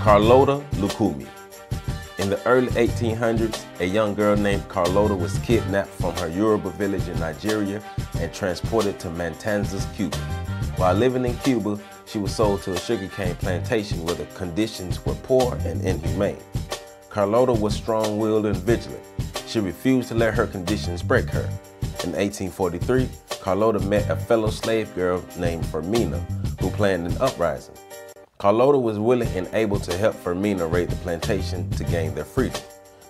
Carlota Lukumi. In the early 1800s, a young girl named Carlota was kidnapped from her Yoruba village in Nigeria and transported to Matanzas, Cuba. While living in Cuba, she was sold to a sugarcane plantation where the conditions were poor and inhumane. Carlota was strong-willed and vigilant. She refused to let her conditions break her. In 1843, Carlota met a fellow slave girl named Fermina, who planned an uprising. Carlota was willing and able to help Fermina raid the plantation to gain their freedom.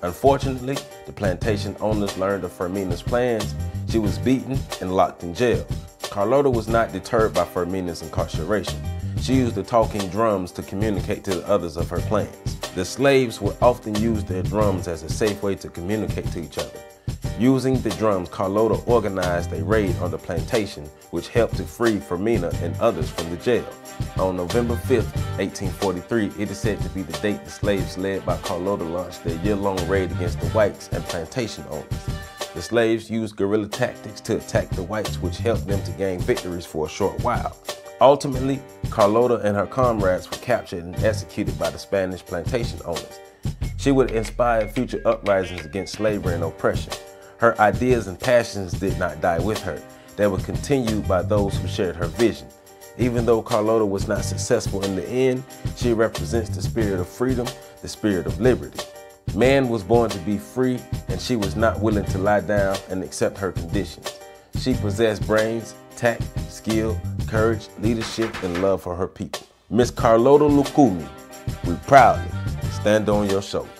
Unfortunately, the plantation owners learned of Fermina's plans. She was beaten and locked in jail. Carlota was not deterred by Fermina's incarceration. She used the talking drums to communicate to the others of her plans. The slaves would often use their drums as a safe way to communicate to each other. Using the drums, Carlota organized a raid on the plantation, which helped to free Fermina and others from the jail. On November 5, 1843, it is said to be the date the slaves led by Carlota launched their year-long raid against the whites and plantation owners. The slaves used guerrilla tactics to attack the whites, which helped them to gain victories for a short while. Ultimately, Carlota and her comrades were captured and executed by the Spanish plantation owners. She would inspire future uprisings against slavery and oppression. Her ideas and passions did not die with her. They were continued by those who shared her vision. Even though Carlota was not successful in the end, she represents the spirit of freedom, the spirit of liberty. Man was born to be free, and she was not willing to lie down and accept her conditions. She possessed brains, tact, skill, courage, leadership, and love for her people. Miss Carlota Lukumi, we proudly stand on your shoulders.